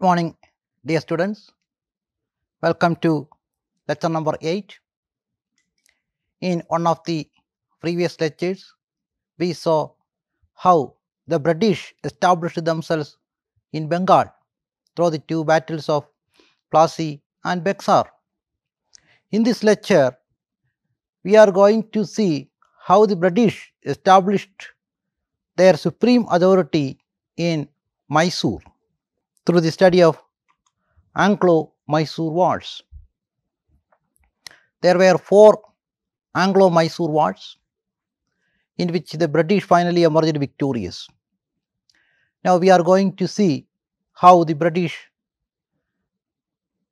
Good morning, dear students. Welcome to lecture number 8. In one of the previous lectures, we saw how the British established themselves in Bengal through the two battles of Plassey and Buxar. In this lecture, we are going to see how the British established their supreme authority in Mysore through the study of Anglo-Mysore wars. There were four Anglo-Mysore wars in which the British finally emerged victorious. Now we are going to see how the British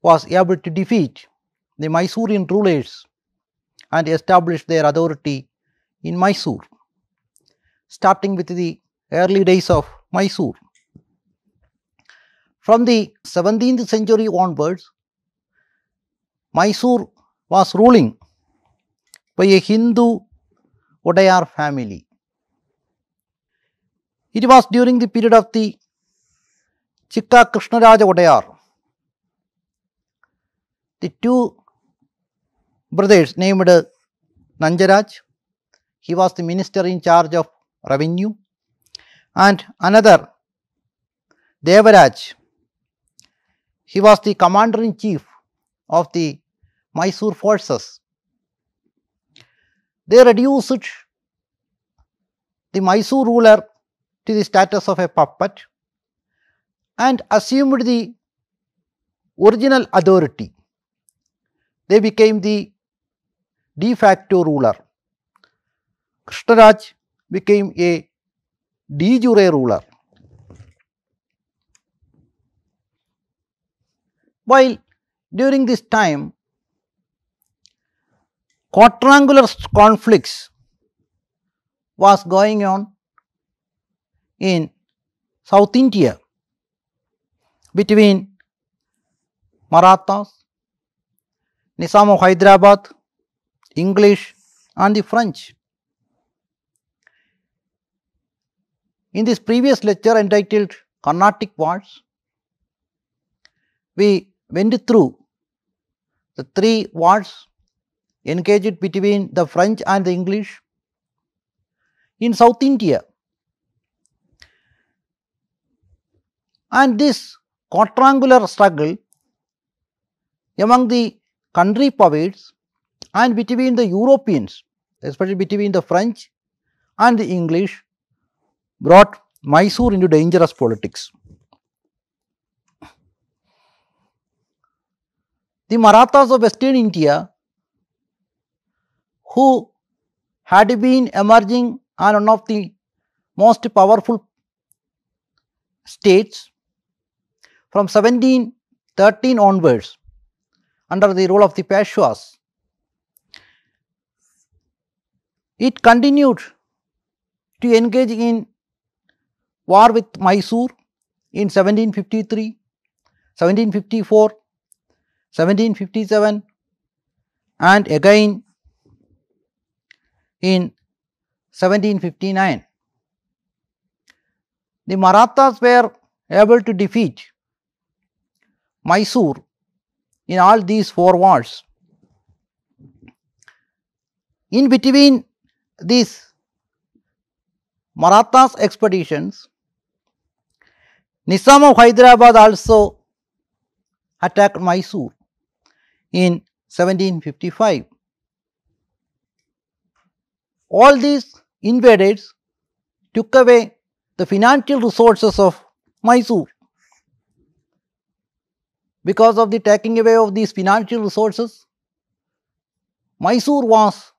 was able to defeat the Mysorean rulers and establish their authority in Mysore, starting with the early days of Mysore. From the 17th century onwards, Mysore was ruling by a Hindu Odayar family. It was during the period of the Chikka Krishnaraja Odayar. The two brothers named Nanjaraj, he was the minister in charge of revenue, and another Devaraj, he was the commander in chief of the Mysore forces. They reduced the Mysore ruler to the status of a puppet and assumed the original authority. They became the de facto ruler. Krishnaraj became a de jure ruler. While during this time, quadrangular conflicts was going on in South India between Marathas, Nizam of Hyderabad, English and the French. In this previous lecture entitled Carnatic Wars, we went through the three wars engaged between the French and the English in South India. And this quadrangular struggle among the country powers and between the Europeans, especially between the French and the English, brought Mysore into dangerous politics. The Marathas of Western India, who had been emerging and one of the most powerful states from 1713 onwards under the rule of the Peshwas. It continued to engage in war with Mysore in 1753, 1754, 1757 and again in 1759. The Marathas were able to defeat Mysore in all these four wars. In between these Marathas expeditions, Nizam of Hyderabad also attacked Mysore in 1755. All these invaders took away the financial resources of Mysore. Because of the taking away of these financial resources, Mysore was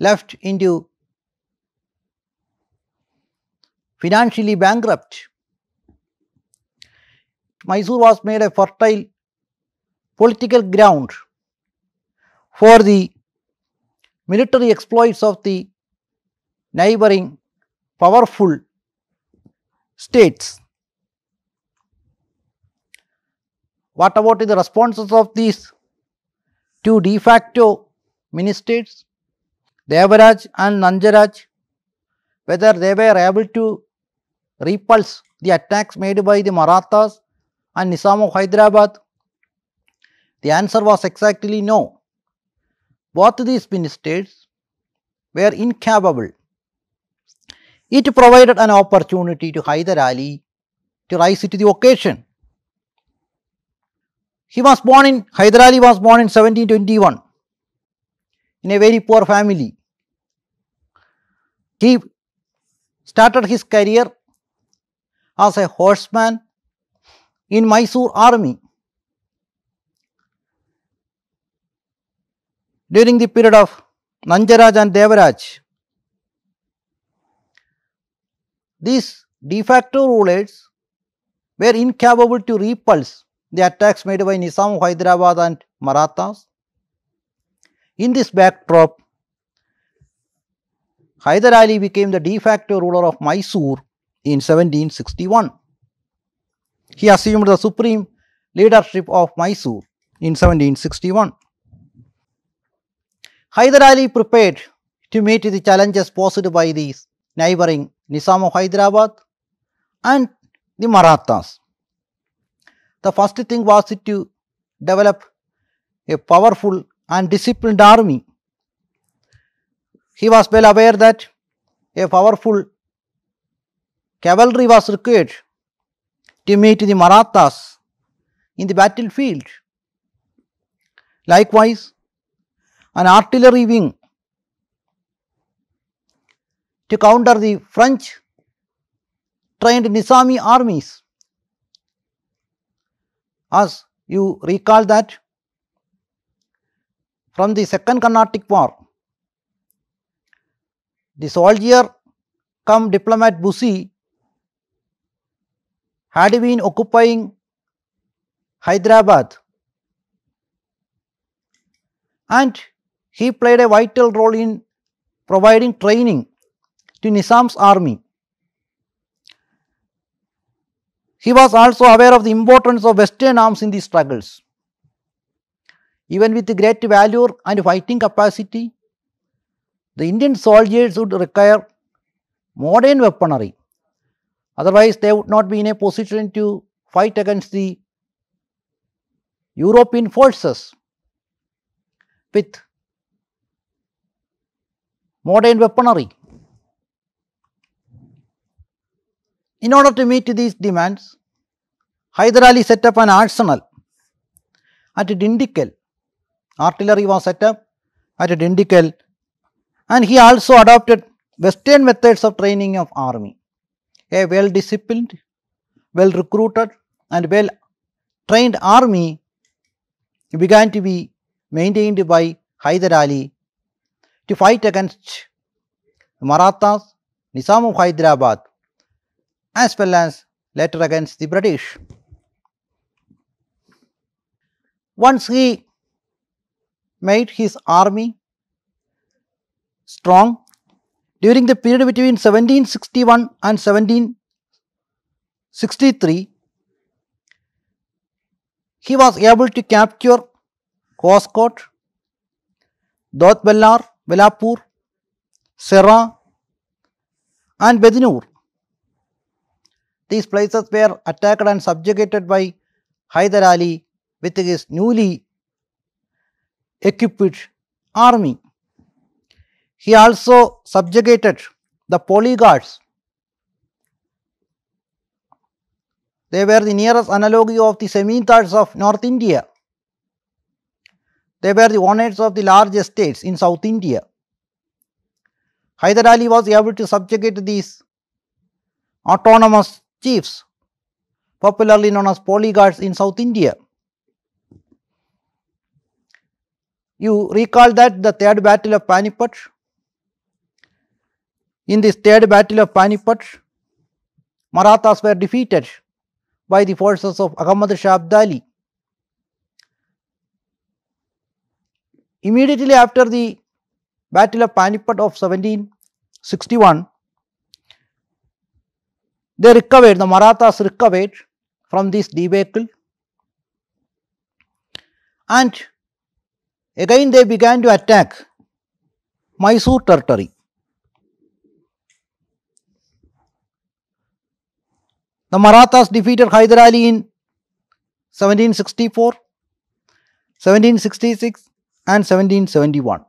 left into financially bankrupt. Mysore was made a fertile political ground for the military exploits of the neighboring powerful states. What about the responses of these two de facto mini states, Devaraj and Nanjaraj, whether they were able to repulse the attacks made by the Marathas and Nizam of Hyderabad? The answer was exactly no. Both these mini states were incapable. It provided an opportunity to Hyder Ali to rise to the occasion. He was born in, Hyder Ali was born in 1721 in a very poor family. He started his career as a horseman in Mysore army. During the period of Nanjaraj and Devaraj, these de facto rulers were incapable to repulse the attacks made by Nizam Hyderabad and Marathas. In this backdrop, Hyder Ali became the de facto ruler of Mysore in 1761. He assumed the supreme leadership of Mysore in 1761. Hyder Ali prepared to meet the challenges posed by these neighboring Nizam of Hyderabad and the Marathas. The first thing was to develop a powerful and disciplined army. He was well aware that a powerful cavalry was required to meet the Marathas in the battlefield. Likewise, an artillery wing to counter the French trained Nizami armies. As you recall that from the second Carnatic war, the soldier come diplomat Bussy had been occupying Hyderabad and he played a vital role in providing training to Nizam's army. He was also aware of the importance of Western arms in these struggles. Even with great valor and fighting capacity, the Indian soldiers would require modern weaponry. Otherwise, they would not be in a position to fight against the European forces with modern weaponry. In order to meet these demands, Hyder Ali set up an arsenal at Dindigul. Artillery was set up at Dindigul and he also adopted western methods of training of army. A well disciplined, well recruited and well trained army began to be maintained by Hyder Ali to fight against Marathas, Nizam of Hyderabad as well as later against the British. Once he made his army strong during the period between 1761 and 1763, he was able to capture Hoskote, Dot Bellar, Velapur, Serra and Bedinur. These places were attacked and subjugated by Hyder Ali with his newly equipped army. He also subjugated the Poligars. They were the nearest analogy of the Zamindars of North India. They were the owners of the large estates in South India. Hyder Ali was able to subjugate these autonomous chiefs, popularly known as Poligars in South India. You recall that the third battle of Panipat. In this third battle of Panipat, Marathas were defeated by the forces of Ahmad Shah Abdali. Immediately after the Battle of Panipat of 1761, they recovered, the Marathas recovered from this debacle and again they began to attack Mysore territory. The Marathas defeated Hyder Ali in 1764, 1766 and 1771.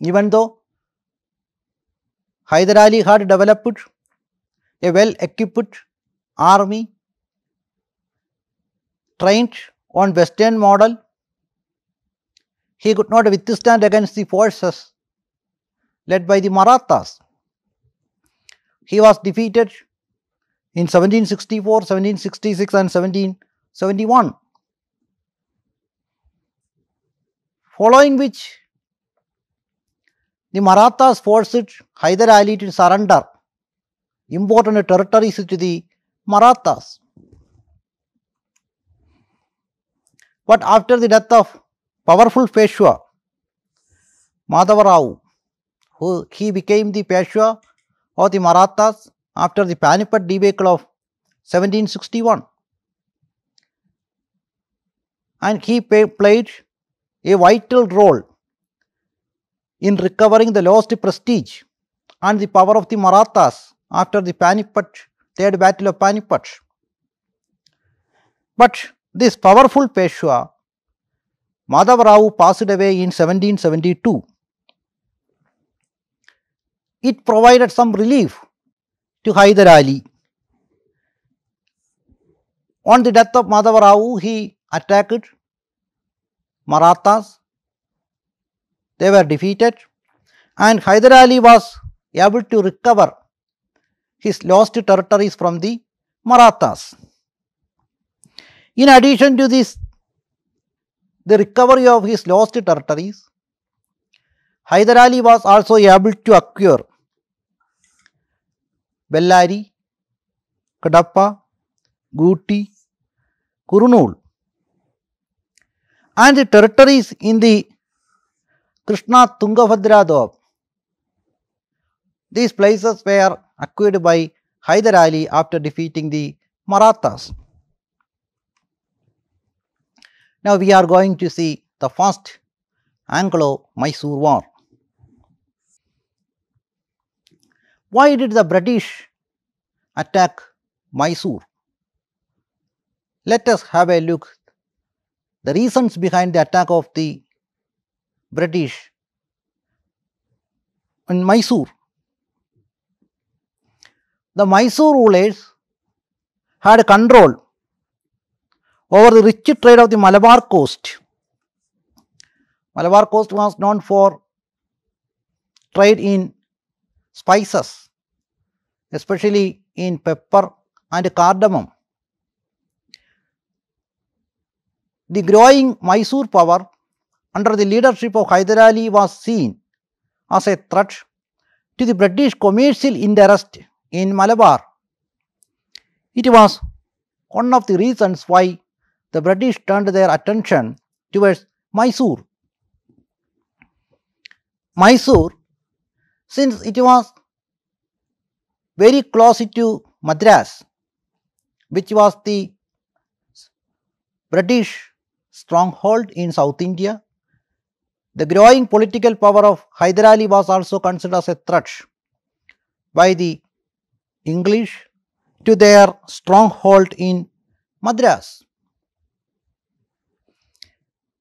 Even though Hyder Ali had developed a well equipped army trained on western model, he could not withstand against the forces led by the Marathas. He was defeated in 1764, 1766 and 1771. Following which the Marathas forced Hyder Ali to surrender important territories to the Marathas. But after the death of powerful Peshwa, Madhava Rao, who he became the Peshwa of the Marathas after the Panipat debacle of 1761. And he played a vital role in recovering the lost prestige and the power of the Marathas after the Panipat, third battle of Panipat. But this powerful Peshwa, Madhava Rao passed away in 1772. It provided some relief to Hyder Ali. On the death of Madhava Rao, he attacked Marathas. They were defeated and Hyder Ali was able to recover his lost territories from the Marathas. In addition to this, the recovery of his lost territories, Hyder Ali was also able to acquire Bellari, Kadapa, Guti, Kurnool and the territories in the Krishna Tungabhadra Doab. These places were acquired by Hyder Ali after defeating the Marathas. Now we are going to see the first Anglo-Mysore War. Why did the British attack Mysore? Let us have a look the reasons behind the attack of the British in Mysore. The Mysore rulers had control over the rich trade of the Malabar coast. Malabar coast was known for trade in spices, especially in pepper and cardamom. The growing Mysore power under the leadership of Hyder Ali was seen as a threat to the British commercial interest in Malabar. It was one of the reasons why the British turned their attention towards Mysore. Mysore, since it was very close to Madras, which was the British stronghold in South India, the growing political power of Hyder Ali was also considered as a threat by the English to their stronghold in Madras.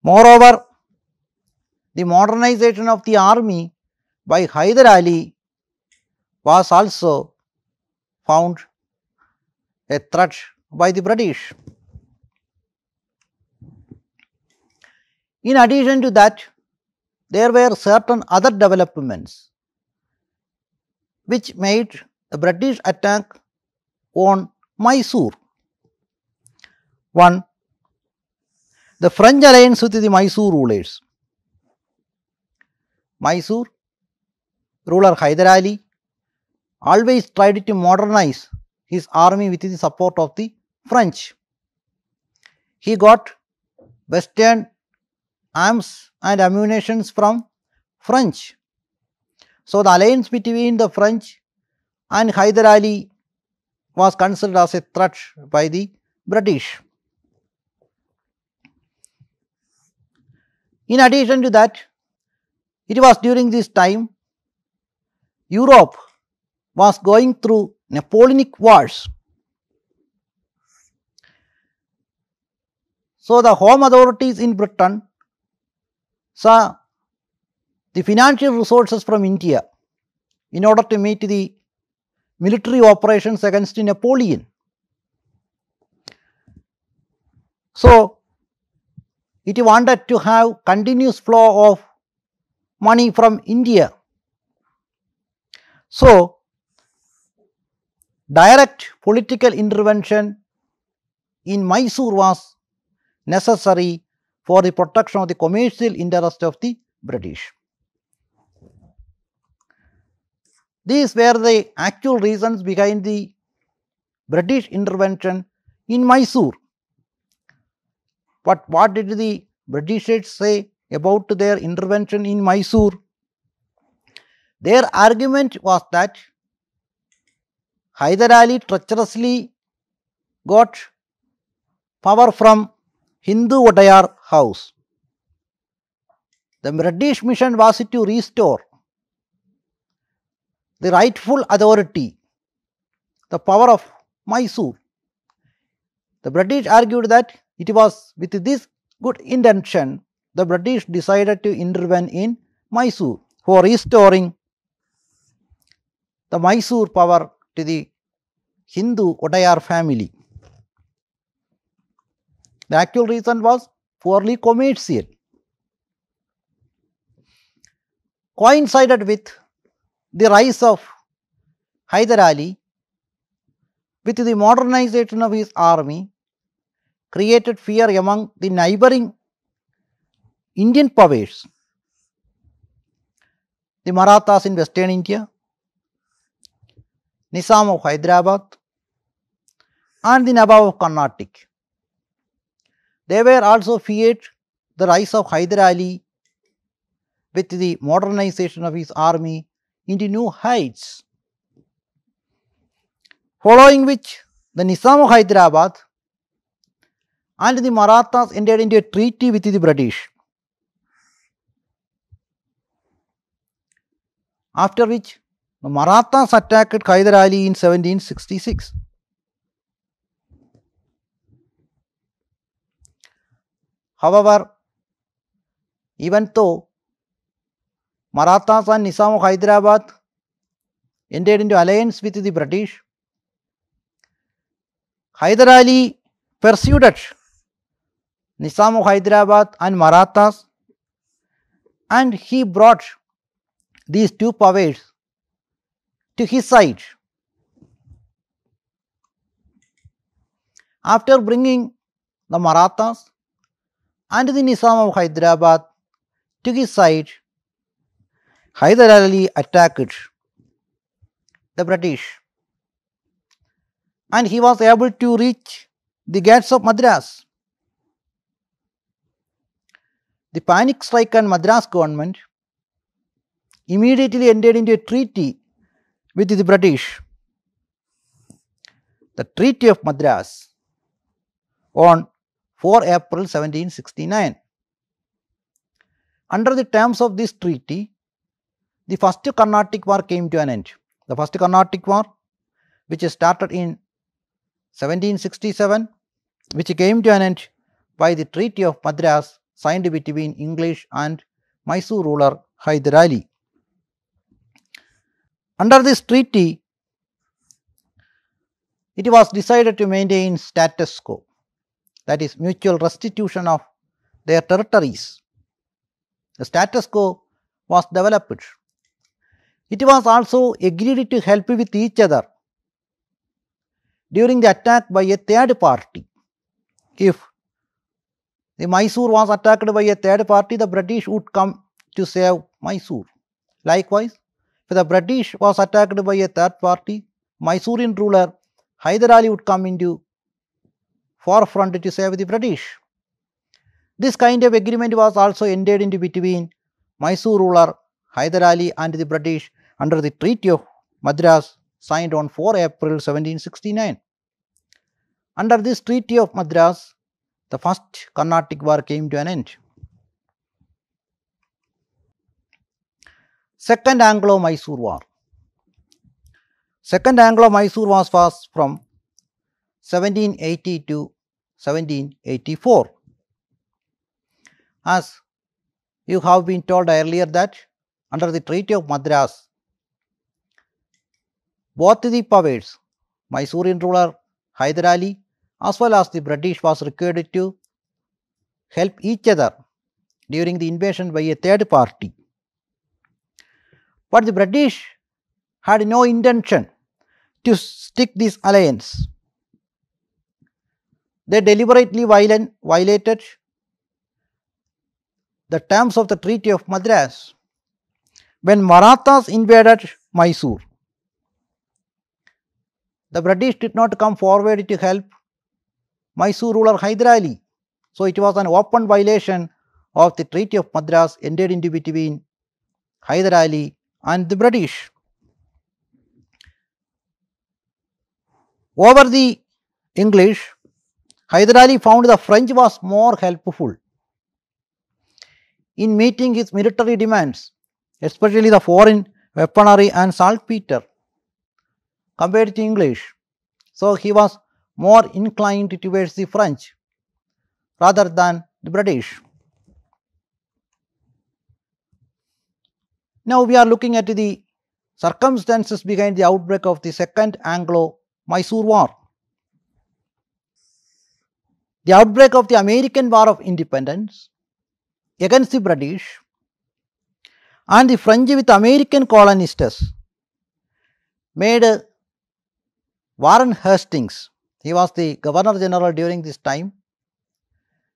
Moreover, the modernization of the army by Hyder Ali was also found a threat by the British. In addition to that, there were certain other developments which made the British attack on Mysore. One, the French alliance with the Mysore rulers. Mysore ruler Hyder Ali always tried to modernize his army with the support of the French. He got western arms and ammunitions from French. So, the alliance between the French and Hyder Ali was considered as a threat by the British. In addition to that, it was during this time Europe was going through Napoleonic wars. So, the home authorities in Britain saw the financial resources from India in order to meet the military operations against Napoleon. So, it wanted to have continuous flow of money from India. So, direct political intervention in Mysore was necessary for the protection of the commercial interest of the British. These were the actual reasons behind the British intervention in Mysore. But what did the Britishers say about their intervention in Mysore? Their argument was that Hyder Ali treacherously got power from Hindu Wadayar house. The British mission was to restore the rightful authority, the power of Mysore. The British argued that it was with this good intention the British decided to intervene in Mysore for restoring the Mysore power to the Hindu Odayar family. The actual reason was purely commercial. Coincided with the rise of Hyder Ali with the modernization of his army created fear among the neighboring Indian powers. The Marathas in western India, Nizam of Hyderabad and the Nawab of Carnatic. They were also feared the rise of Hyder Ali with the modernization of his army into new heights. Following which the Nizam of Hyderabad and the Marathas entered into a treaty with the British. After which the Marathas attacked Hyder Ali in 1766. However, even though Marathas and Nizam of Hyderabad entered into alliance with the British, Hyder Ali persuaded Nizam of Hyderabad and Marathas and he brought these two powers to his side. After bringing the Marathas and the Nizam of Hyderabad took his side, Hyder Ali attacked the British and he was able to reach the gates of Madras. The panic stricken Madras government immediately entered into a treaty with the British. The Treaty of Madras on 4 April 1769. Under the terms of this treaty, the first Carnatic War came to an end. The first Carnatic War, which started in 1767, which came to an end by the Treaty of Madras signed between English and Mysore ruler Hyder Ali. Under this treaty, it was decided to maintain status quo, that is, mutual restitution of their territories. The status quo was developed. It was also agreed to help with each other during the attack by a third party. If the Mysore was attacked by a third party, the British would come to save Mysore. Likewise, if the British was attacked by a third party, Mysorean ruler Hyder Ali would come into forefront to save the British. This kind of agreement was also entered into between Mysore ruler Hyder Ali and the British under the Treaty of Madras signed on 4 April 1769. Under this Treaty of Madras, the first Carnatic War came to an end. Second Anglo-Mysore War. Second Anglo-Mysore War was from 1780 to 1784. As you have been told earlier that under the Treaty of Madras, both the powers, Mysorean ruler Hyder Ali as well as the British was required to help each other during the invasion by a third party. But the British had no intention to stick this alliance. They deliberately violated the terms of the Treaty of Madras when Marathas invaded Mysore. The British did not come forward to help Mysore ruler Hyder Ali. So, it was an open violation of the Treaty of Madras entered into between Hyder Ali and the British. Over the English, Hyder Ali found the French was more helpful in meeting his military demands, especially the foreign weaponry and saltpeter compared to English. So, he was more inclined towards the French rather than the British. Now, we are looking at the circumstances behind the outbreak of the Second Anglo-Mysore War. The outbreak of the American War of Independence against the British and the French with American colonists made Warren Hastings, he was the Governor General during this time,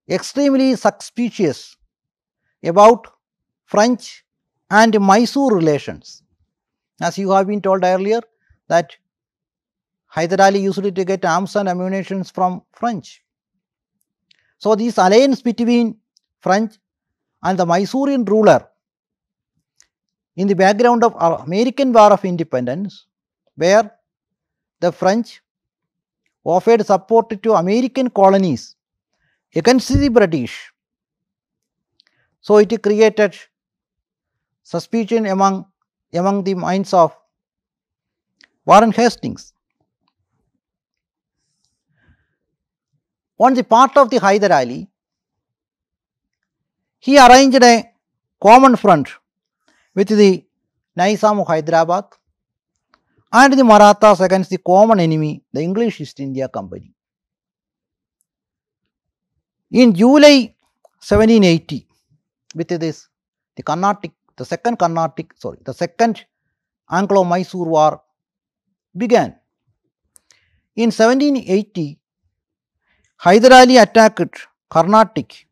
extremely suspicious about French and Mysore relations. As you have been told earlier that Hyder Ali used to get arms and ammunition from French. So, this alliance between French and the Mysorean ruler in the background of American War of Independence where the French offered support to American colonies against the British. So, it created suspicion among, among the minds of Warren Hastings. On the part of the Hyder Ali, he arranged a common front with the Nizam of Hyderabad and the Marathas against the common enemy, the English East India Company. In July 1780, with this, the Carnatic, the second Carnatic, sorry, the second Anglo-Mysore War began. In 1780, Hyder Ali attacked Carnatic.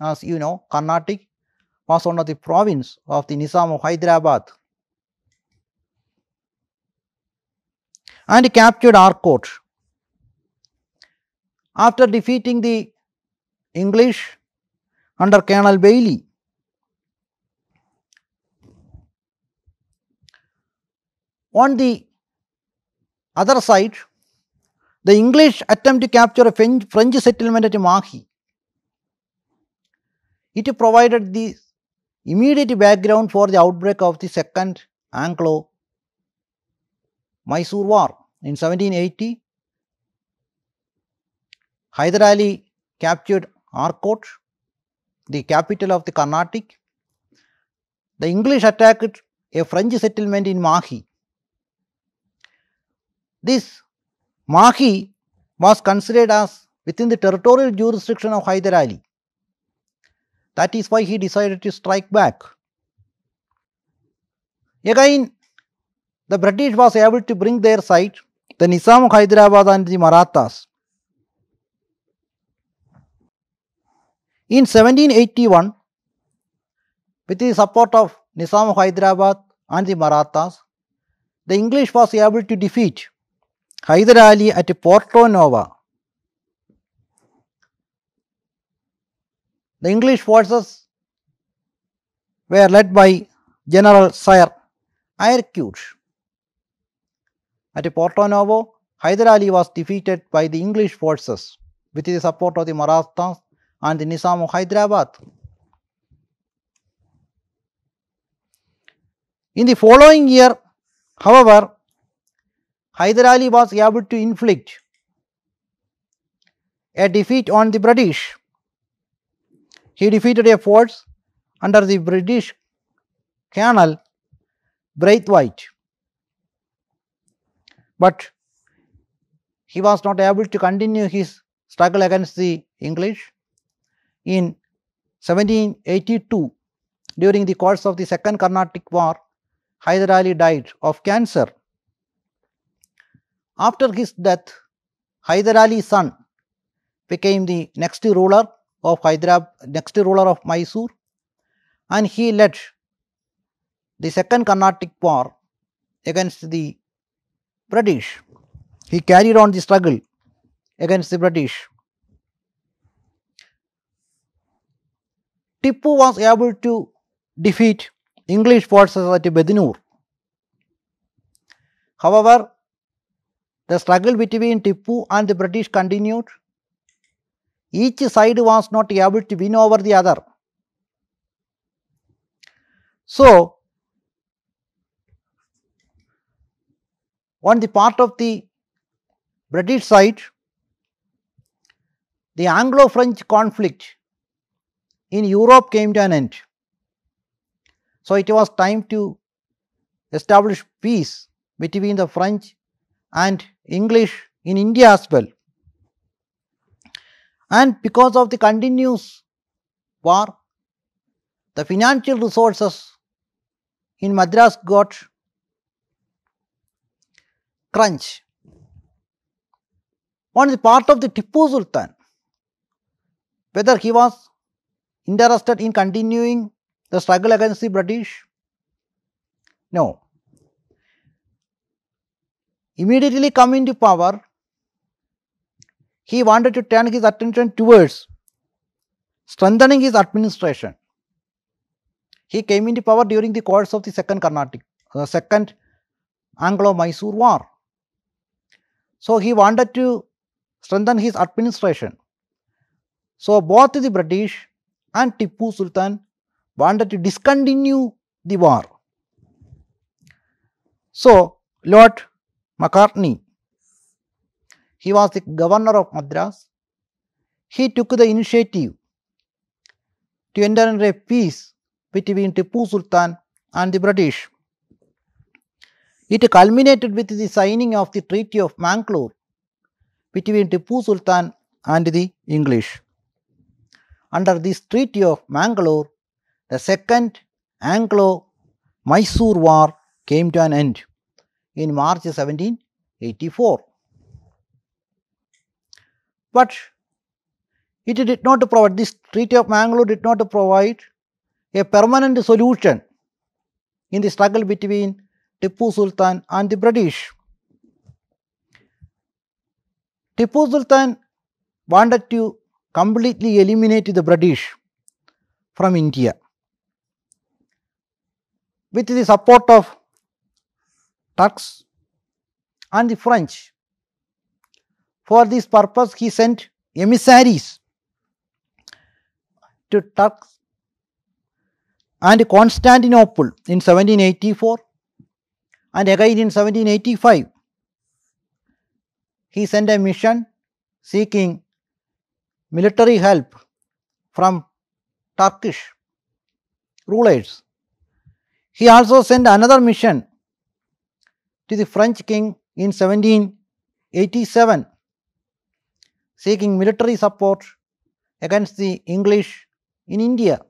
As you know, Carnatic was one of the province of the Nizam of Hyderabad and he captured Arcot. After defeating the English under Colonel Baillie, on the other side, the English attempt to capture a French settlement at Mahe. It provided the immediate background for the outbreak of the Second Anglo Mysore War. In 1780, Hyder Ali captured Arcot, the capital of the Carnatic. The English attacked a French settlement in Mahe. This Mahe was considered as within the territorial jurisdiction of Hyder Ali. That is why he decided to strike back. Again, the British was able to bring their side, the Nizam of Hyderabad and the Marathas. In 1781, with the support of Nizam of Hyderabad and the Marathas, the English was able to defeat Hyder Ali at Porto Novo. The English forces were led by General Sir Eyre Coote. At Porto Novo, Hyder Ali was defeated by the English forces with the support of the Marathas and the Nizam of Hyderabad. In the following year, however, Hyder Ali was able to inflict a defeat on the British. He defeated a force under the British Colonel Braithwaite, but he was not able to continue his struggle against the English. In 1782, during the course of the Second Carnatic War, Hyder Ali died of cancer. After his death, Hyder Ali's son became the next ruler of Hyderabad, next ruler of Mysore, and he led the Second Carnatic War against the British. He carried on the struggle against the British. Tipu was able to defeat English forces at Bedinur. However, the struggle between Tipu and the British continued. Each side was not able to win over the other. So, on the part of the British side, the Anglo French conflict in Europe came to an end. So, it was time to establish peace between the French and English in India as well. And because of the continuous war, the financial resources in Madras got crunch. On the part of the Tipu Sultan, whether he was interested in continuing the struggle against the British? No. Immediately coming to power, he wanted to turn his attention towards strengthening his administration. He came into power during the course of the second Carnatic, uh, second Anglo-Mysore war. So he wanted to strengthen his administration. So both the British and Tipu Sultan wanted to discontinue the war. So Lord Macartney, he was the governor of Madras. He took the initiative to enter into a peace between Tipu Sultan and the British. It culminated with the signing of the Treaty of Mangalore between Tipu Sultan and the English. Under this Treaty of Mangalore, the second Anglo Mysore War came to an end in March 1784. But it did not provide, this Treaty of Mangalore did not provide a permanent solution in the struggle between Tipu Sultan and the British. Tipu Sultan wanted to completely eliminate the British from India with the support of Turks and the French. For this purpose, he sent emissaries to Turks and Constantinople in 1784 and again in 1785. He sent a mission seeking military help from Turkish rulers. He also sent another mission to the French king in 1787 seeking military support against the English in India.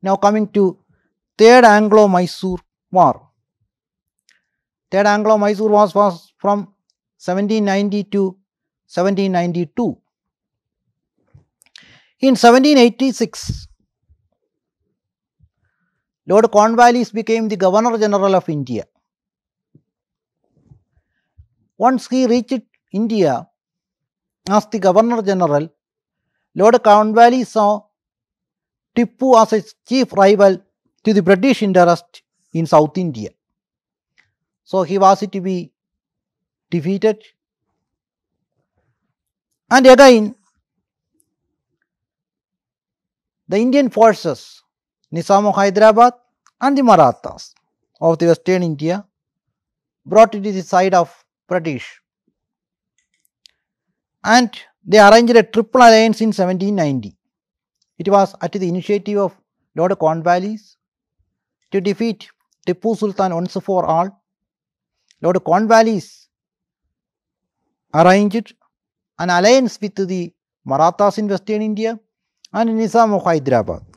Now coming to Third Anglo-Mysore War. Third Anglo-Mysore War was from 1790 to 1792. In 1786, Lord Cornwallis became the Governor General of India. Once he reached India, as the Governor General, Lord Cornwallis saw Tippu as his chief rival to the British interest in South India. So he was to be defeated. And again, the Indian forces, Nizam of Hyderabad and the Marathas of the Western India, brought it to the side of British. And they arranged a triple alliance in 1790. It was at the initiative of Lord Cornwallis to defeat Tipu Sultan once for all. Lord Cornwallis arranged an alliance with the Marathas in Western India and Nizam of Hyderabad.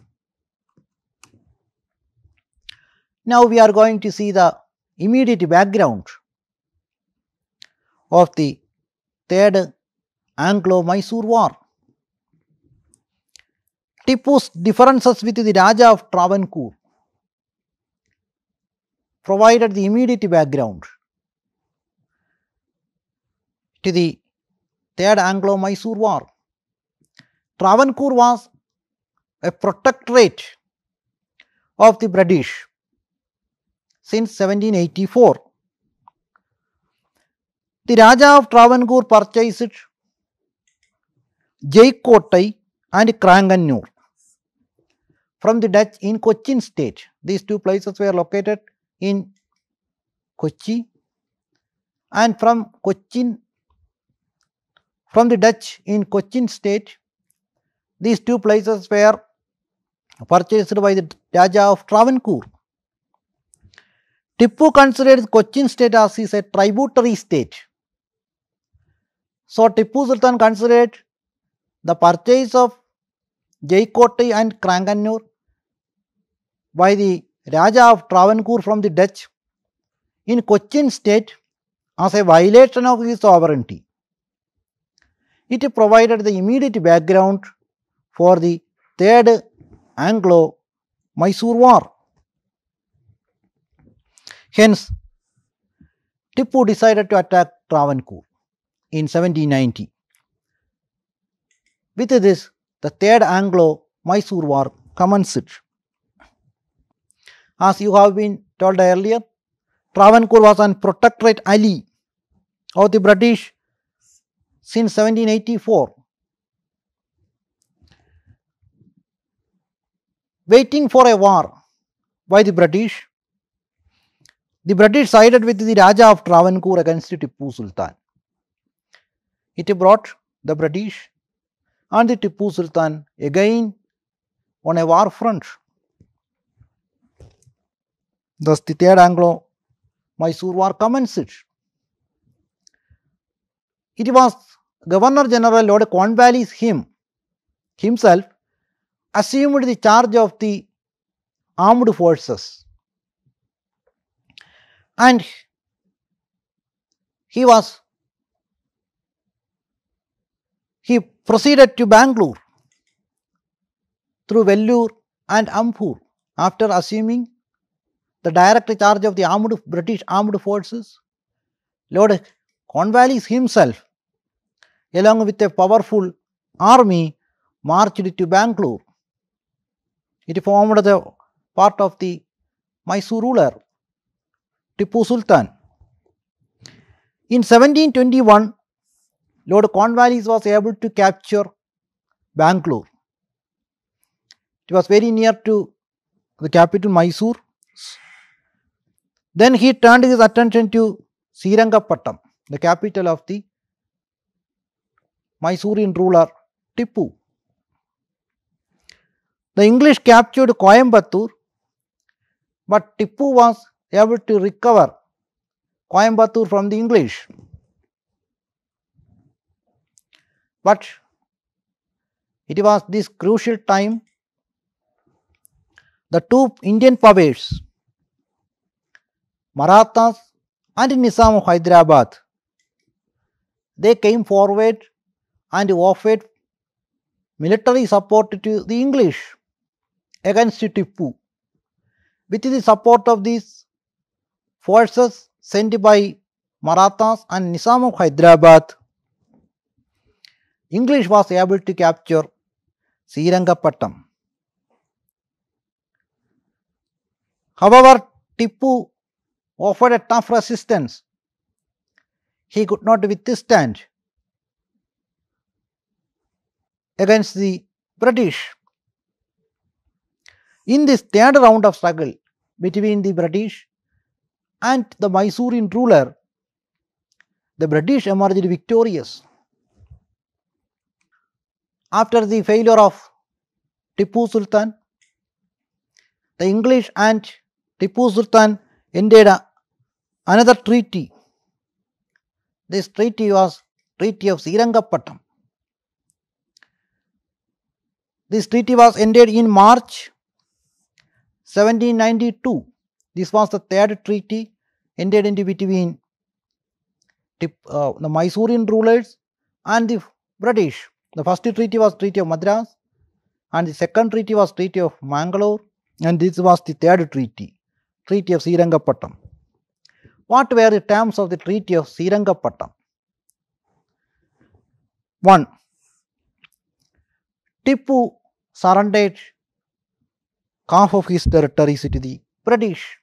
Now we are going to see the immediate background of the third Anglo-Mysore war. Tipu's differences with the Raja of Travancore provided the immediate background to the Third Anglo-Mysore War. Travancore was a protectorate of the British since 1784. The Raja of Travancore purchased Jaikottai and Kranganur from the Dutch in Cochin state. These two places were located in Kochi and from Cochin from the Dutch in Cochin state these two places were purchased by the Raja of Travancore. Tippu considered Cochin state as is a tributary state. So Tippu Sultan considered the purchase of Jaikottai and Kranganur by the Raja of Travancore from the Dutch in Cochin state as a violation of his sovereignty. It provided the immediate background for the Third Anglo Mysore War. Hence, Tippu decided to attack Travancore in 1790. With this, the Third Anglo Mysore War commenced. As you have been told earlier, Travancore was an protectorate ally of the British since 1784. Waiting for a war by the British, the British sided with the Raja of Travancore against Tippu Sultan. It brought the British and the Tippu Sultan again on a war front. Thus, the Third Anglo Mysore War commenced. It was Governor General Lord Cornwallis him himself assumed the charge of the armed forces and he was he proceeded to Bangalore through Vellore and Ambur after assuming the direct charge of the armed British armed forces. Lord Cornwallis himself, along with a powerful army, marched to Bangalore. It formed the part of the Mysore ruler, Tipu Sultan. In 1721, Lord Cornwallis was able to capture Bangalore. It was very near to the capital Mysore. Then he turned his attention to Srirangapattam, the capital of the Mysorean ruler Tipu. The English captured Coimbatore, but Tipu was able to recover Coimbatore from the English. But it was this crucial time the two Indian powers, Marathas and Nizam of Hyderabad, they came forward and offered military support to the English against Tippu. With the support of these forces sent by Marathas and Nizam of Hyderabad, English was able to capture Srirangapattam. However, Tipu offered a tough resistance. He could not withstand against the British. In this third round of struggle between the British and the Mysorean ruler, the British emerged victorious. After the failure of Tipu Sultan, the English and Tipu Sultan ended another treaty. This treaty was Treaty of Srirangapattam. This treaty was ended in March 1792. This was the third treaty ended into between Tip- uh, the Mysorean rulers and the British. The first treaty was Treaty of Madras, and the second treaty was Treaty of Mangalore, and this was the third treaty, Treaty of Srirangapattam. What were the terms of the Treaty of Srirangapattam? 1. Tipu surrendered half of his territories to the British.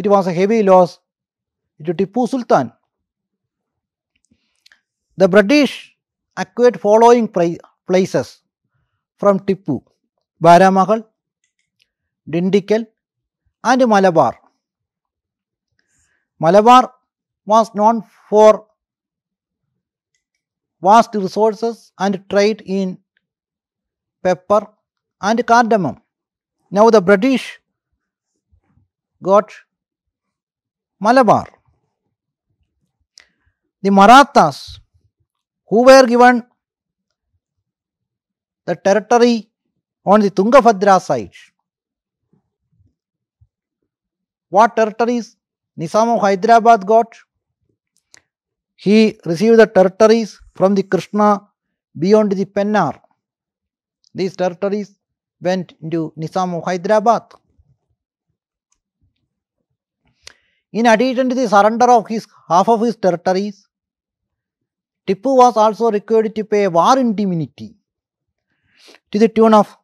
It was a heavy loss to Tipu Sultan. The British acquired following places from Tipu Baramahal, Dindigul, and Malabar. Malabar was known for vast resources and trade in pepper and cardamom. Now the British got Malabar. The Marathas, who were given the territory on the Tungabhadra side, what territories Nizam of Hyderabad got? He received the territories from the Krishna beyond the Pennar. These territories went into Nizam of Hyderabad. In addition to the surrender of his half of his territories, Tipu was also required to pay war indemnity to the tune of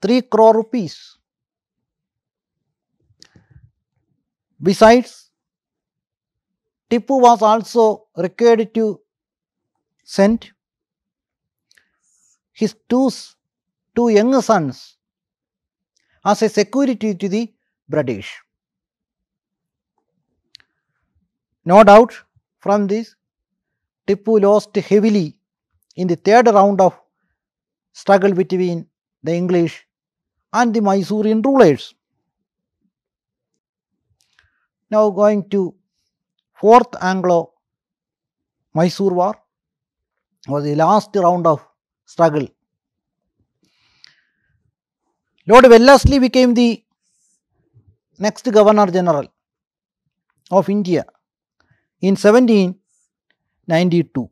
3 crore rupees. Besides, Tipu was also required to send his two, two young sons as a security to the British. No doubt from this, Tipu lost heavily in the third round of struggle between the English and the Mysorean rulers. Now going to fourth Anglo Mysore War was the last round of struggle. Lord Wellesley became the next Governor General of India in 1792.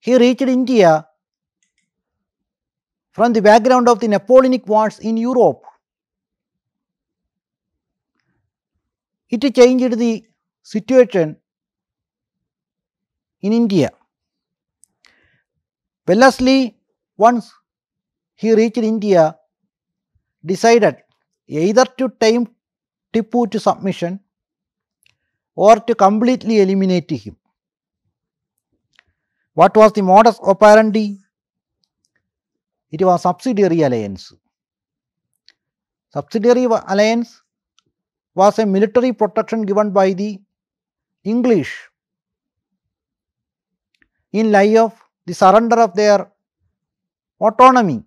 He reached India from the background of the Napoleonic Wars in Europe. It changed the situation in India. Wellesley, once he reached India, decided either to tame Tipu to submission or to completely eliminate him. What was the modus operandi? It was subsidiary alliance. Subsidiary alliance was a military protection given by the English in lieu of the surrender of their autonomy.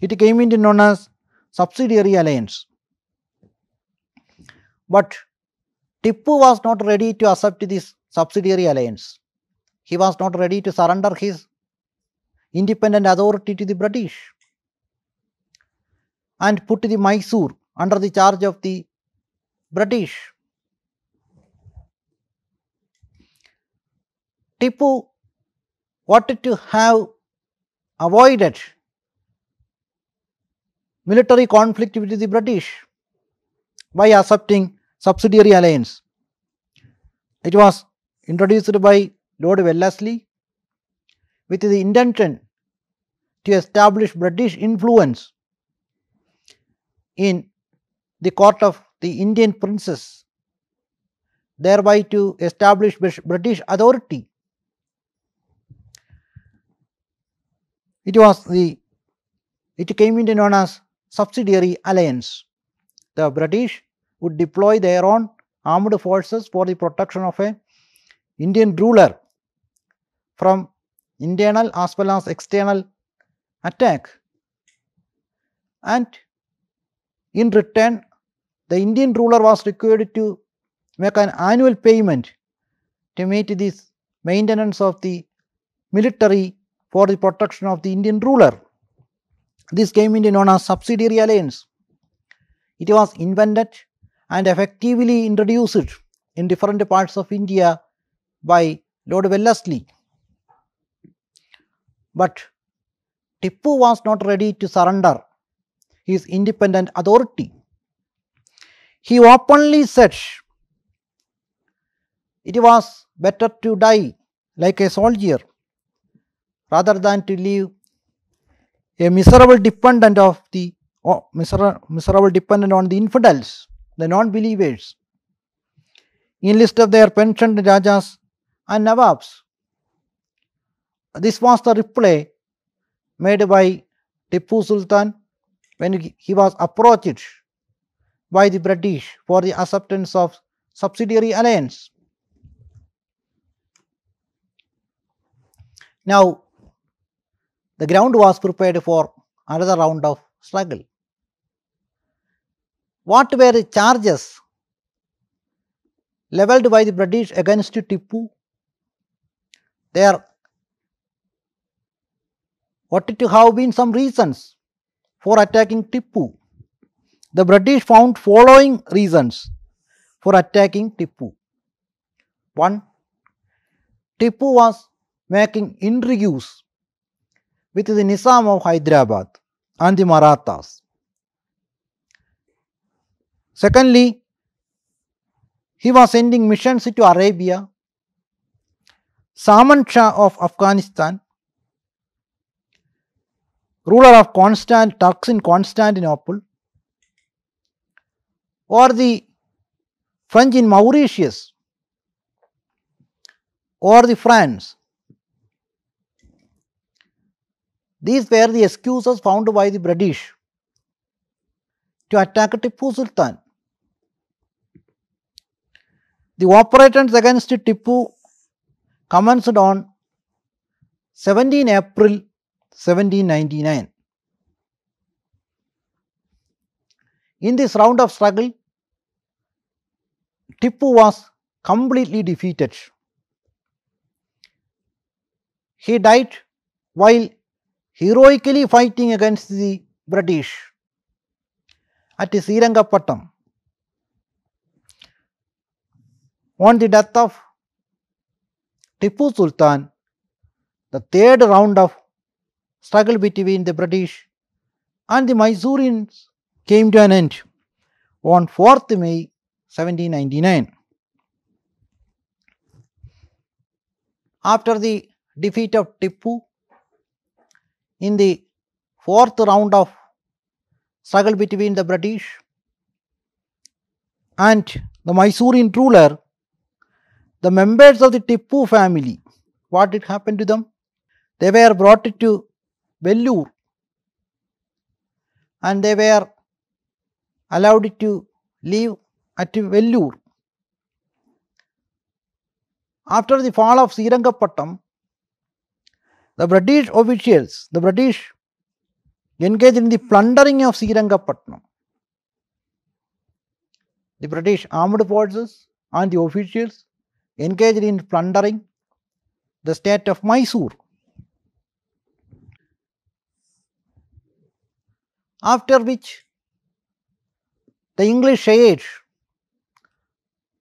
It came into known as subsidiary alliance. But Tipu was not ready to accept this subsidiary alliance. He was not ready to surrender his independent authority to the British and put the Mysore under the charge of the British. Tipu wanted to have avoided military conflict with the British by accepting subsidiary alliance. It was introduced by Lord Wellesley with the intention to establish British influence in the court of the Indian princes, thereby to establish British authority. It was the it came into known as subsidiary alliance. The British would deploy their own armed forces for the protection of a Indian ruler from internal as well as external attack. And in return, the Indian ruler was required to make an annual payment to meet this maintenance of the military for the protection of the Indian ruler. This came into known as subsidiary alliance. It was invented and effectively introduced in different parts of India by Lord Wellesley. But Tipu was not ready to surrender his independent authority. He openly said it was better to die like a soldier rather than to live a miserable dependent of the oh, miser- miserable dependent on the infidels, the non-believers, in list of their pensioned rajas and nawabs. This was the reply made by Tipu Sultan when he- was approached by the British for the acceptance of subsidiary alliance. Now, the ground was prepared for another round of struggle. What were the charges leveled by the British against Tipu? There ought to have been some reasons for attacking Tipu. The British found following reasons for attacking Tipu. One, Tipu was making intrigues with the Nizam of Hyderabad and the Marathas. Secondly, he was sending missions to Arabia, Zaman Shah of Afghanistan, ruler of Constant, Turks in Constantinople, or the French in Mauritius, or the France. These were the excuses found by the British to attack Tipu Sultan. The operations against Tipu commenced on 17 April 1799. In this round of struggle, Tipu was completely defeated. He died while heroically fighting against the British at Srirangapattam. On the death of Tipu Sultan, the third round of struggle between the British and the Mysoreans came to an end on 4th May 1799. After the defeat of Tipu in the fourth round of struggle between the British and the Mysorean ruler, the members of the Tipu family, what did happen to them? They were brought to Vellore and they were allowed to live at Vellore. After the fall of Srirangapattam, the British officials, the British engaged in the plundering of Srirangapatnam. The British armed forces and the officials engaged in plundering the state of Mysore. After which the English shared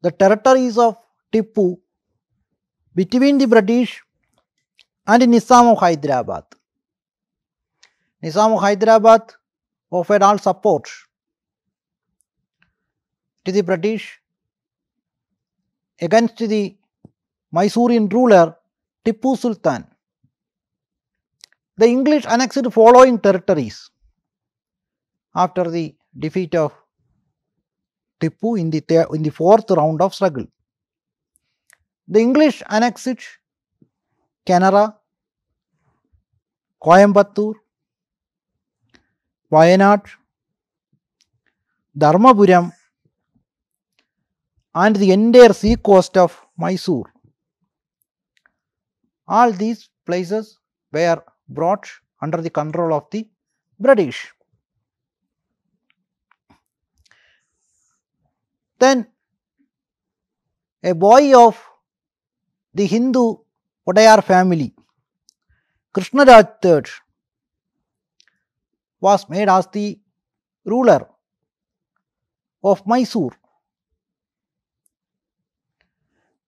the territories of Tipu between the British and Nizam of Hyderabad. Nizam of Hyderabad offered all support to the British against the Mysorean ruler Tipu Sultan, the English annexed the following territories after the defeat of Tipu in the, in the fourth round of struggle. The English annexed Canara, Coimbatore, Wayanad, Dharmapuram, and the entire sea coast of Mysore. All these places were brought under the control of the British. Then a boy of the Hindu Odayar family, Krishnaraj III, was made as the ruler of Mysore.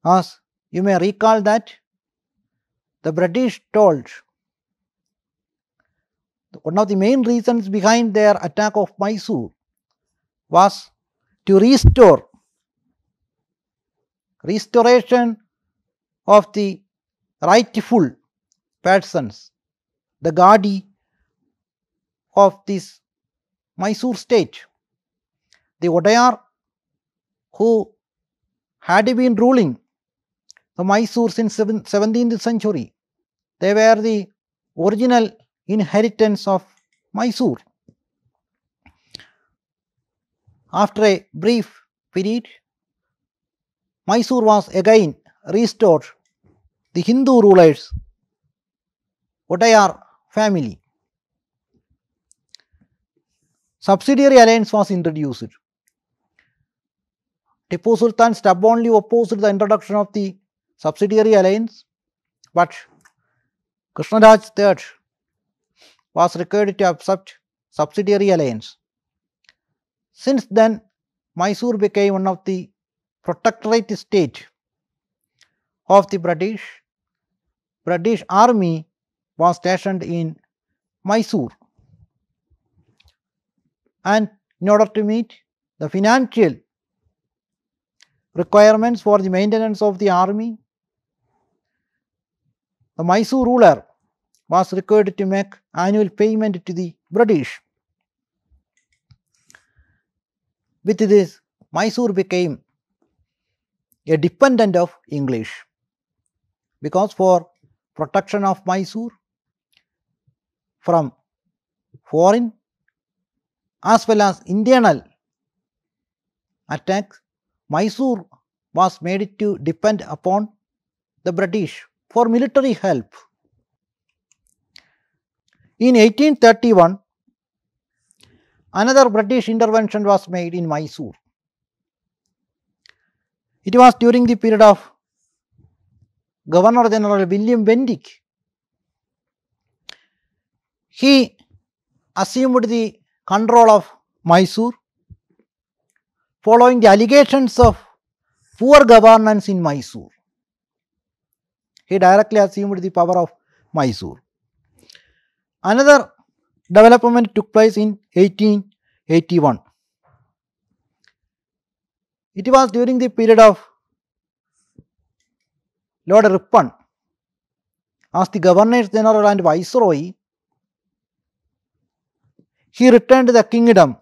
As you may recall that the British told one of the main reasons behind their attack of Mysore was to restore restoration of the rightful persons, the Gadi of this Mysore state. The Odayar who had been ruling the Mysore since 17th century, they were the original inheritance of Mysore. After a brief period, Mysore was again restored the Hindu rulers, Odayar family. Subsidiary alliance was introduced. Tipu Sultan stubbornly opposed the introduction of the subsidiary alliance, but Krishnaraj III was required to accept subsidiary alliance. Since then, Mysore became one of the protectorate state of the British. British army was stationed in Mysore. And in order to meet the financial requirements for the maintenance of the army, the Mysore ruler was required to make annual payment to the British. With this, Mysore became a dependent of English because for protection of Mysore from foreign as well as internal attacks, Mysore was made to depend upon the British for military help. In 1831, another British intervention was made in Mysore. It was during the period of Governor General William Bentinck. He assumed the control of Mysore following the allegations of poor governance in Mysore. He directly assumed the power of Mysore. Another development took place in 1881. It was during the period of Lord Ripon as the Governor General and Viceroy. He returned the kingdom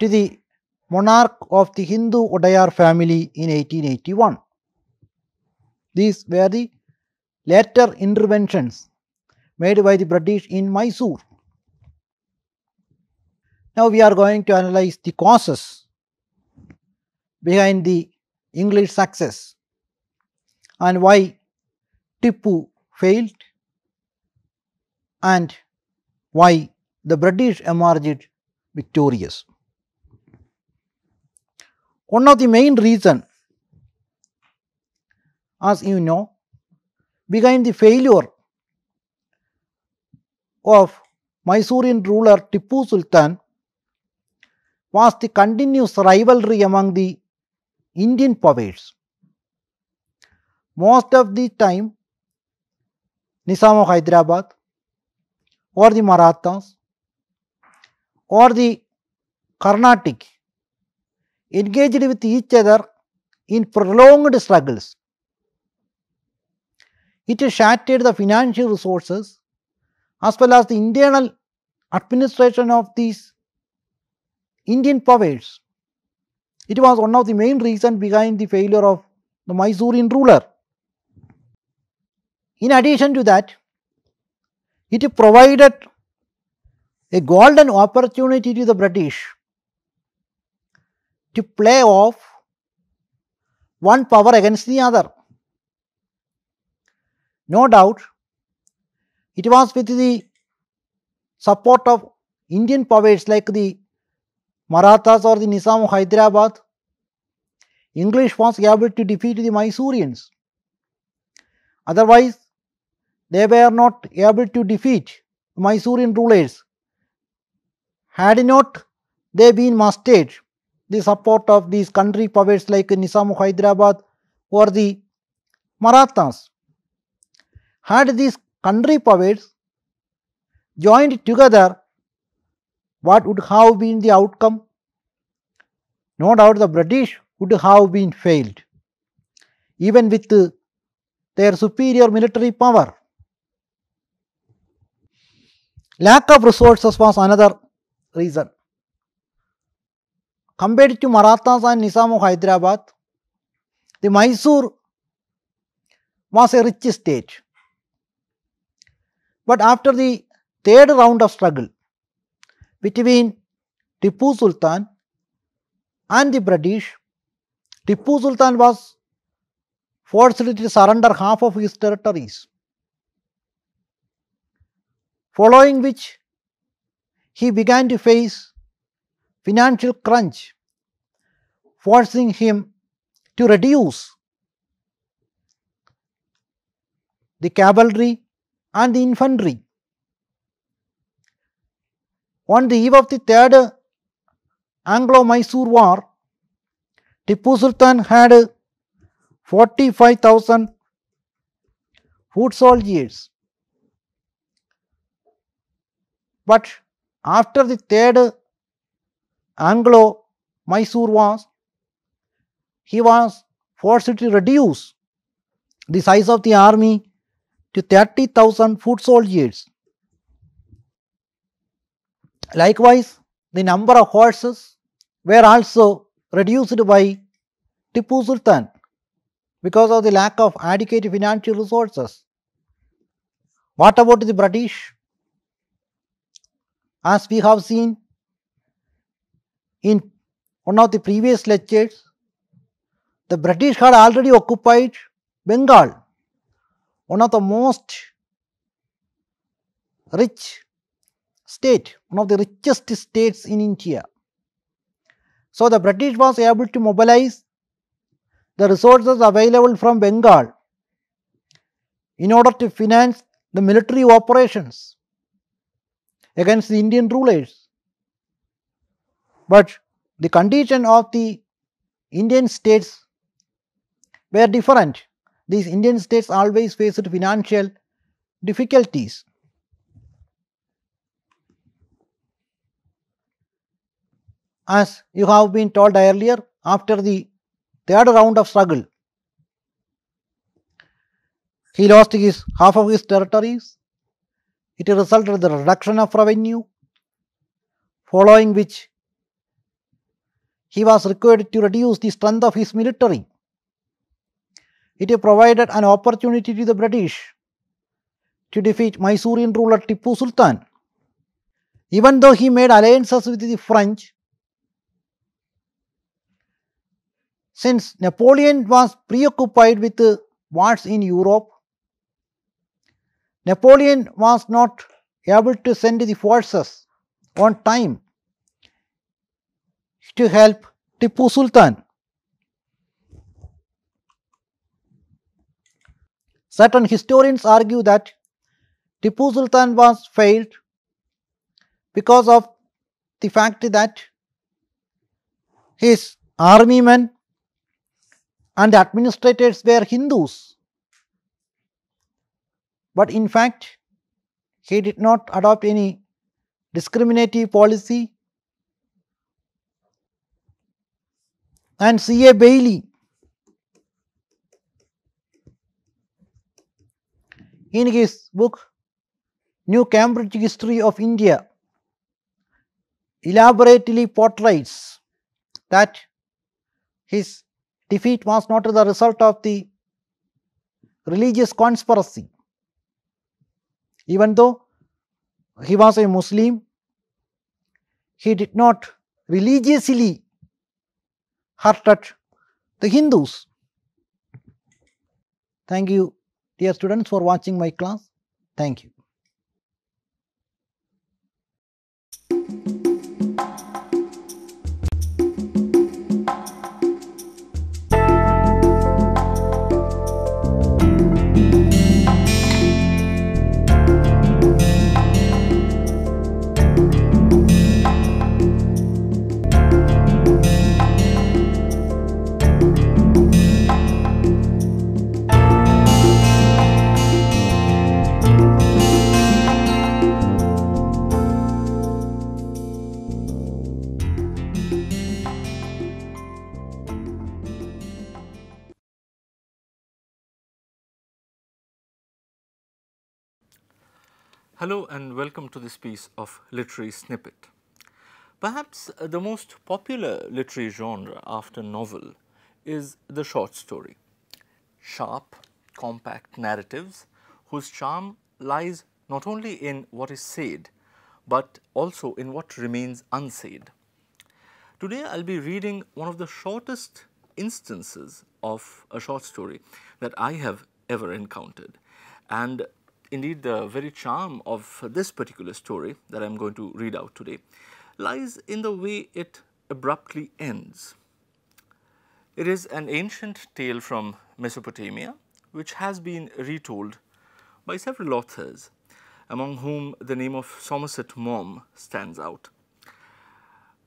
to the monarch of the Hindu Odayar family in 1881. These were the later interventions made by the British in Mysore. Now we are going to analyze the causes behind the English success and why Tipu failed and why the British emerged victorious. One of the main reason as you know behind the failure of Mysorean ruler Tipu Sultan was the continuous rivalry among the Indian powers. Most of the time, Nizam of Hyderabad or the Marathas or the Carnatic engaged with each other in prolonged struggles. It shattered the financial resources as well as the internal administration of these Indian powers. It was one of the main reasons behind the failure of the Mysorean ruler. In addition to that, it provided a golden opportunity to the British to play off one power against the other. No doubt, it was with the support of Indian powers like the Marathas or the Nizam of Hyderabad, English was able to defeat the Mysoreans. Otherwise, they were not able to defeat Mysorean rulers. Had not they been mustered the support of these country powers like Nizam of Hyderabad or the Marathas. Had these country powers joined together, what would have been the outcome? No doubt the British would have been failed, even with their superior military power. Lack of resources was another reason. Compared to Marathas and Nizam of Hyderabad, the Mysore was a rich state. But after the third round of struggle between Tipu Sultan and the British, Tipu Sultan was forced to surrender half of his territories. Following which, he began to face financial crunch, forcing him to reduce the cavalry and the infantry. On the eve of the third Anglo Mysore War, Tipu Sultan had 45,000 foot soldiers. But after the third Anglo Mysore War, he was forced to reduce the size of the army to 30,000 foot soldiers. Likewise, the number of horses were also reduced by Tipu Sultan because of the lack of adequate financial resources. What about the British? As we have seen in one of the previous lectures, the British had already occupied Bengal, one of the most rich state, one of the richest states in India. So the British was able to mobilize the resources available from Bengal in order to finance the military operations against the Indian rulers. But the condition of the Indian states were different. These Indian states always faced financial difficulties. As you have been told earlier, after the third round of struggle, he lost his half of his territories. It resulted in the reduction of revenue, following which he was required to reduce the strength of his military. It provided an opportunity to the British to defeat Mysorean ruler Tipu Sultan. Even though he made alliances with the French, since Napoleon was preoccupied with wars in Europe, Napoleon was not able to send the forces on time to help Tipu Sultan. Certain historians argue that Tipu Sultan was failed because of the fact that his army men and administrators were Hindus. But in fact, he did not adopt any discriminative policy. And C.A. Bayly in his book New Cambridge History of India elaborately portrays that his defeat was not the result of the religious conspiracy. Even though he was a Muslim, he did not religiously hurted the Hindus. Thank you, dear students, for watching my class. Thank you. Hello and welcome to this piece of literary snippet. Perhaps the most popular literary genre after novel is the short story. Sharp, compact narratives whose charm lies not only in what is said, but also in what remains unsaid. Today I will be reading one of the shortest instances of a short story that I have ever encountered and indeed the very charm of this particular story that I am going to read out today lies in the way it abruptly ends. It is an ancient tale from Mesopotamia which has been retold by several authors among whom the name of Somerset Maugham stands out.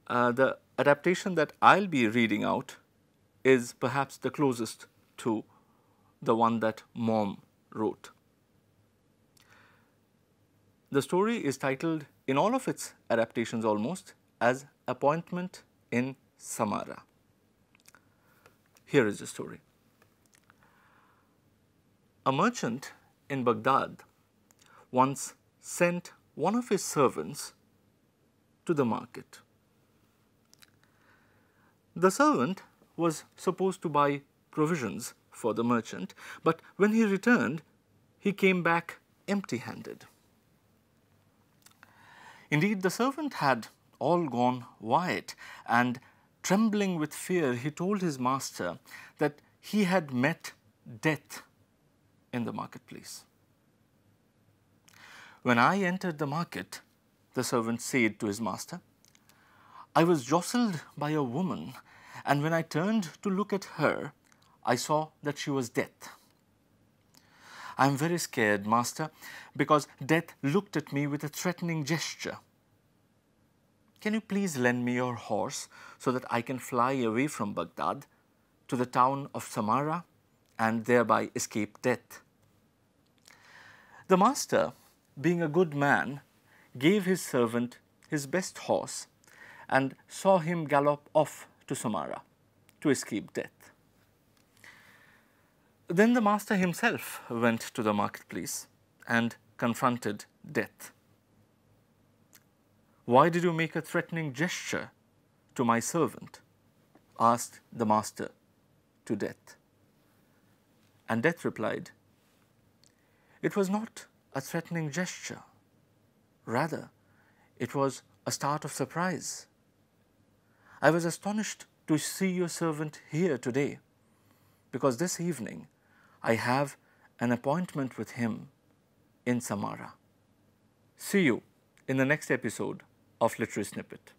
Uh, the adaptation that I will be reading out is perhaps the closest to the one that Maugham wrote. The story is titled in all of its adaptations almost as Appointment in Samarra. Here is the story. A merchant in Baghdad once sent one of his servants to the market. The servant was supposed to buy provisions for the merchant, but when he returned, he came back empty handed. Indeed, the servant had all gone white, and trembling with fear, he told his master that he had met death in the marketplace. When I entered the market, the servant said to his master, I was jostled by a woman, and when I turned to look at her, I saw that she was death. I am very scared, master, because death looked at me with a threatening gesture. Can you please lend me your horse so that I can fly away from Baghdad to the town of Samarra and thereby escape death? The master, being a good man, gave his servant his best horse and saw him gallop off to Samarra to escape death. Then the master himself went to the marketplace and confronted death. Why did you make a threatening gesture to my servant? asked the master to death. And death replied, It was not a threatening gesture. Rather, it was a start of surprise. I was astonished to see your servant here today because this evening I have an appointment with him in Samarra. See you in the next episode of Literary Snippet.